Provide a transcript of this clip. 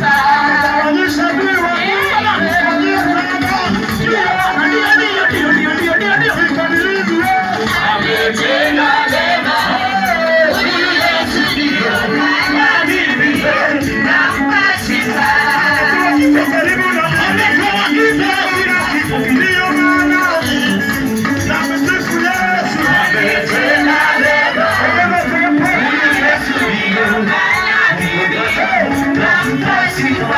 Bye. Sweet